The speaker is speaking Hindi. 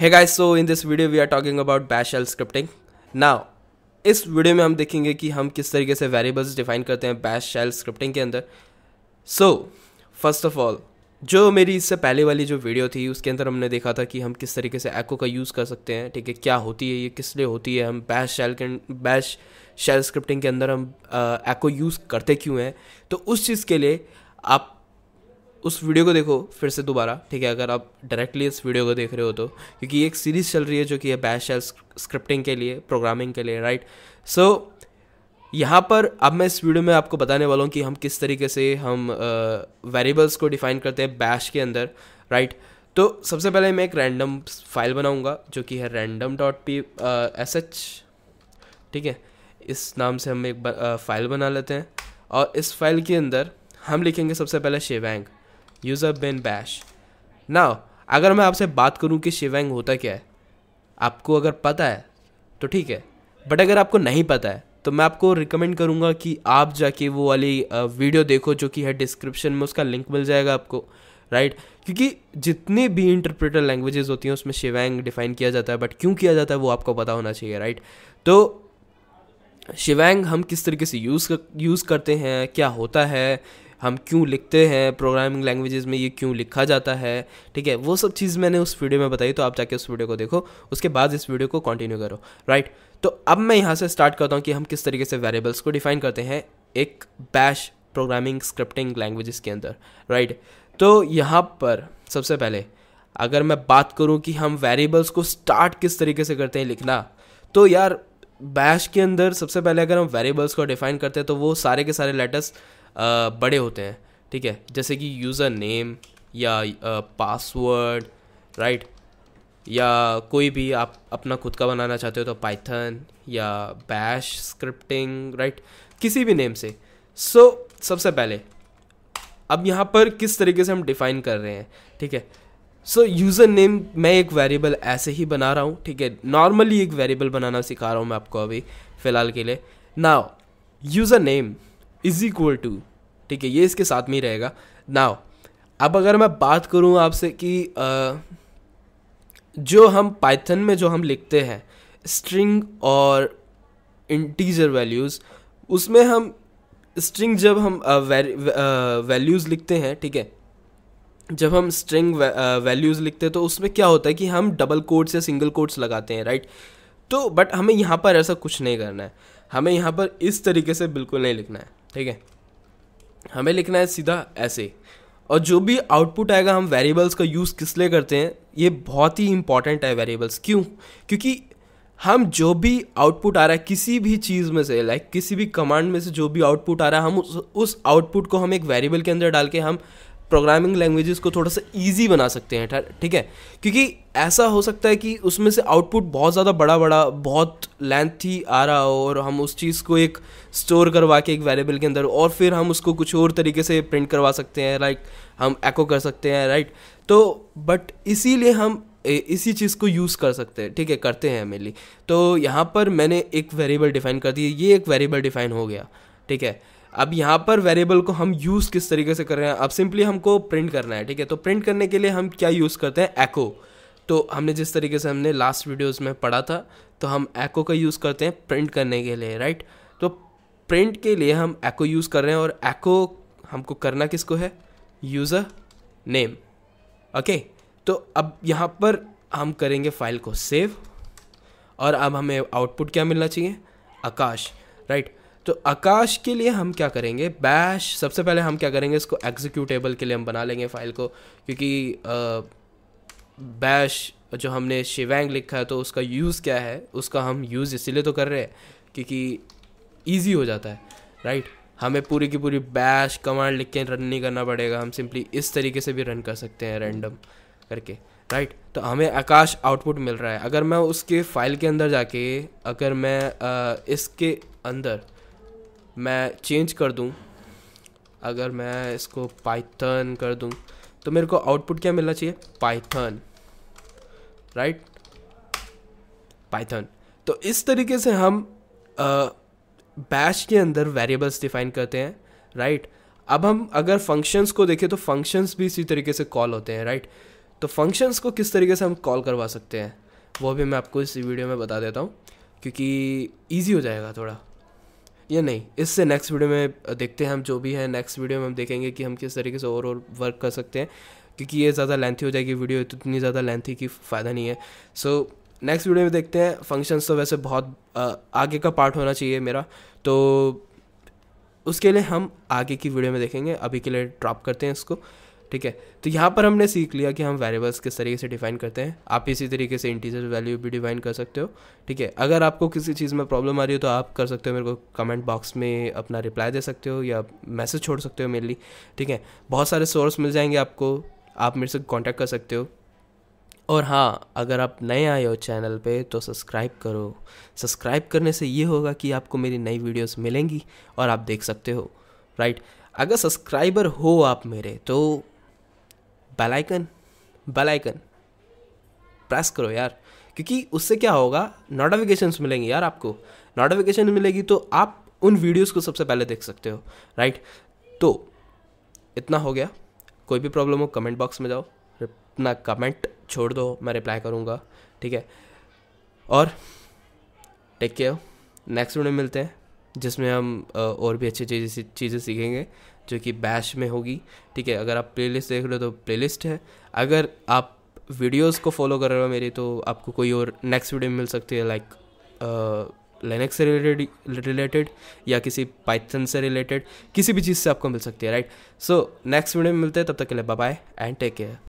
Hey guys, so in this video we are talking about bash shell scripting. Now, इस वीडियो में हम देखेंगे कि हम किस तरीके से वेरिएबल्स डिफाइन करते हैं बैश शेल स्क्रिप्टिंग के अंदर। सो फ़र्स्ट ऑफ़ ऑल जो मेरी इससे पहले वाली जो वीडियो थी उसके अंदर हमने देखा था कि हम किस तरीके से एको का यूज़ कर सकते हैं ठीक है? क्या होती है ये किस लिए होती है? हम बैश शेल के बैश शेल स्क्रिप्टिंग के अंदर हम एको यूज़ करते क्यों हैं? तो उस चीज़ के लिए आप उस वीडियो को देखो फिर से दोबारा ठीक है? अगर आप डायरेक्टली इस वीडियो को देख रहे हो तो क्योंकि एक सीरीज़ चल रही है जो कि है बैश शेल स्क्रिप्टिंग के लिए प्रोग्रामिंग के लिए राइट सो so, यहाँ पर अब मैं इस वीडियो में आपको बताने वाला हूँ कि हम किस तरीके से हम वेरिएबल्स uh, को डिफाइन करते हैं बैश के अंदर राइट तो सबसे पहले मैं एक रैंडम फ़ाइल बनाऊँगा जो कि है random dot P S H ठीक है? इस नाम से हम एक फ़ाइल बना लेते हैं। और इस फ़ाइल के अंदर हम लिखेंगे सबसे पहले shebang user bin bash now अगर मैं आपसे बात करूँ कि शिवैंग होता क्या है, आपको अगर पता है तो ठीक है। बट अगर आपको नहीं पता है तो मैं आपको रिकमेंड करूँगा कि आप जाके वो वाली वीडियो देखो जो कि है डिस्क्रिप्शन में, उसका लिंक मिल जाएगा आपको राइट क्योंकि जितनी भी इंटरप्रेटर लैंग्वेजेस होती हैं, उसमें शिवैंग डिफाइन किया जाता है बट क्यों किया जाता है, वो आपको पता होना चाहिए राइट तो शिवैंग हम किस तरीके से यूज़ यूज़ करते हैं, क्या होता है हम क्यों लिखते हैं प्रोग्रामिंग लैंग्वेजेस में ये क्यों लिखा जाता है, ठीक है? वो सब चीज़ मैंने उस वीडियो में बताई तो आप जाके उस वीडियो को देखो, उसके बाद इस वीडियो को कंटिन्यू करो राइट तो अब मैं यहाँ से स्टार्ट करता हूँ कि हम किस तरीके से वेरिएबल्स को डिफाइन करते हैं, एक बैश प्रोग्रामिंग स्क्रिप्टिंग लैंग्वेजेस के अंदर राइट तो यहाँ पर सबसे पहले, अगर मैं बात करूँ कि हम वेरिएबल्स को स्टार्ट किस तरीके से करते हैं लिखना तो यार बैश के अंदर सबसे पहले अगर हम वेरिएबल्स को डिफाइन करते हैं तो वो सारे के सारे लेटर्स बड़े होते हैं ठीक है? जैसे कि यूज़र नेम या पासवर्ड राइट? या कोई भी आप अपना खुद का बनाना चाहते हो तो पाइथन या बैश स्क्रिप्टिंग राइट? किसी भी नेम से। सो so, सबसे पहले अब यहाँ पर किस तरीके से हम डिफाइन कर रहे हैं ठीक है? सो यूज़र नेम मैं एक वेरिएबल ऐसे ही बना रहा हूँ ठीक है? नॉर्मली एक वेरिएबल बनाना सिखा रहा हूँ मैं आपको अभी फ़िलहाल के लिए। Now user name is equal to ठीक है, ये इसके साथ में ही रहेगा। नाउ अब अगर मैं बात करूँ आपसे कि जो हम पाइथन में जो हम लिखते हैं स्ट्रिंग और इंटीजर वैल्यूज़ उसमें हम स्ट्रिंग जब हम वैल्यूज़ लिखते हैं, ठीक है, जब हम स्ट्रिंग वैल्यूज़ लिखते हैं तो उसमें क्या होता है कि हम डबल कोट्स या सिंगल कोट्स लगाते हैं राइट तो बट हमें यहाँ पर ऐसा कुछ नहीं करना है। हमें यहाँ पर इस तरीके से बिल्कुल नहीं लिखना है, ठीक है? हमें लिखना है सीधा ऐसे। और जो भी आउटपुट आएगा हम वेरिएबल्स का यूज़ किस लिए करते हैं, ये बहुत ही इंपॉर्टेंट है वेरिएबल्स क्यों? क्योंकि हम जो भी आउटपुट आ रहा है किसी भी चीज़ में से लाइक किसी भी कमांड में से जो भी आउटपुट आ रहा है, हम उस उस आउटपुट को हम एक वेरिएबल के अंदर डाल के हम प्रोग्रामिंग लैंग्वेजेस को थोड़ा सा ईजी बना सकते हैं ठीक है? क्योंकि ऐसा हो सकता है कि उसमें से आउटपुट बहुत ज़्यादा बड़ा बड़ा बहुत लेंथी आ रहा हो और हम उस चीज़ को एक स्टोर करवा के एक वेरिएबल के अंदर और फिर हम उसको कुछ और तरीके से प्रिंट करवा सकते हैं लाइक हम एको कर सकते हैं राइट तो बट इसीलिए हम इसी चीज़ को यूज़ कर सकते हैं, ठीक है? करते हैं मेनली तो यहाँ पर मैंने एक वेरिएबल डिफाइन कर दी ये एक वेरिएबल डिफाइन हो गया, ठीक है? अब यहाँ पर वेरिएबल को हम यूज़ किस तरीके से कर रहे हैं? अब सिंपली हमको प्रिंट करना है, ठीक है? तो प्रिंट करने के लिए हम क्या यूज़ करते हैं? एको तो हमने जिस तरीके से हमने लास्ट वीडियोस में पढ़ा था तो हम एको का यूज़ करते हैं प्रिंट करने के लिए राइट तो प्रिंट के लिए हम एको यूज़ कर रहे हैं और एको हमको करना किसको है? यूज़र नेम ओके तो अब यहाँ पर हम करेंगे फ़ाइल को सेव और अब हमें आउटपुट क्या मिलना चाहिए? आकाश राइट तो आकाश के लिए हम क्या करेंगे? बैश सबसे पहले हम क्या करेंगे? इसको एग्जीक्यूटेबल के लिए हम बना लेंगे फ़ाइल को क्योंकि बैश जो हमने शिवैंग लिखा है तो उसका यूज़ क्या है? उसका हम यूज़ इसीलिए तो कर रहे हैं क्योंकि ईजी हो जाता है राइट हमें पूरी की पूरी बैश कमांड लिख के रन नहीं करना पड़ेगा हम सिंपली इस तरीके से भी रन कर सकते हैं रैंडम करके राइट तो हमें आकाश आउटपुट मिल रहा है। अगर मैं उसके फ़ाइल के अंदर जाके अगर मैं आ, इसके अंदर मैं चेंज कर दूँ, अगर मैं इसको पाइथन कर दूँ तो मेरे को आउटपुट क्या मिलना चाहिए? पाइथन राइट पाइथन तो इस तरीके से हम बैश के अंदर वेरिएबल्स डिफाइन करते हैं राइट अब हम अगर फ़ंक्शंस को देखें तो फ़ंक्शंस भी इसी तरीके से कॉल होते हैं राइट तो फ़ंक्शंस को किस तरीके से हम कॉल करवा सकते हैं, वो भी मैं आपको इस वीडियो में बता देता हूँ, क्योंकि ईजी हो जाएगा थोड़ा। या नहीं इससे नेक्स्ट वीडियो में देखते हैं हम जो भी है नेक्स्ट वीडियो में हम देखेंगे कि हम किस तरीके से और और वर्क कर सकते हैं क्योंकि ये ज़्यादा लेंथी हो जाएगी वीडियो तो इतनी ज़्यादा लेंथी की फ़ायदा नहीं है। सो so, नेक्स्ट वीडियो में देखते हैं फ़ंक्शंस तो वैसे बहुत आगे का पार्ट होना चाहिए मेरा तो उसके लिए हम आगे की वीडियो में देखेंगे अभी के लिए ड्रॉप करते हैं इसको। ठीक है? तो यहाँ पर हमने सीख लिया कि हम वेरिएबल्स किस तरीके से डिफाइन करते हैं। आप इसी तरीके से इंटीजर वैल्यू भी डिफाइन कर सकते हो। ठीक है? अगर आपको किसी चीज़ में प्रॉब्लम आ रही हो तो आप कर सकते हो मेरे को कमेंट बॉक्स में अपना रिप्लाई दे सकते हो या मैसेज छोड़ सकते हो मेनली ठीक है? बहुत सारे सोर्स मिल जाएँगे आपको। आप मेरे से कॉन्टैक्ट कर सकते हो। और हाँ अगर आप नए आए हो चैनल पे तो सब्सक्राइब करो। सब्सक्राइब करने से ये होगा कि आपको मेरी नई वीडियोस मिलेंगी और आप देख सकते हो। राइट अगर सब्सक्राइबर हो आप मेरे तो bell icon bell icon press करो यार। क्योंकि उससे क्या होगा? नोटिफिकेशंस मिलेंगे यार आपको। नोटिफिकेशन मिलेगी तो आप उन वीडियोस को सबसे पहले देख सकते हो राइट तो इतना हो गया। कोई भी प्रॉब्लम हो कमेंट बॉक्स में जाओ। अपना कमेंट छोड़ दो, मैं रिप्लाई करूँगा, ठीक है? और टेक केयर नेक्स्ट वीडियो मिलते हैं, जिसमें हम और भी अच्छी चीज़ें चीज़ें सीखेंगे। जो कि बैश में होगी, ठीक है? अगर आप प्लेलिस्ट देख रहे हो तो प्लेलिस्ट है। अगर आप वीडियोस को फॉलो कर रहे हो मेरी तो आपको कोई और नेक्स्ट वीडियो मिल सकती है लाइक लिनक्स से रिलेटेड रिलेटेड या किसी पाइथन से रिलेटेड किसी भी चीज़ से आपको मिल सकती है राइट सो नेक्स्ट वीडियो में मिलते हैं, तब तक के लिए bye bye and take care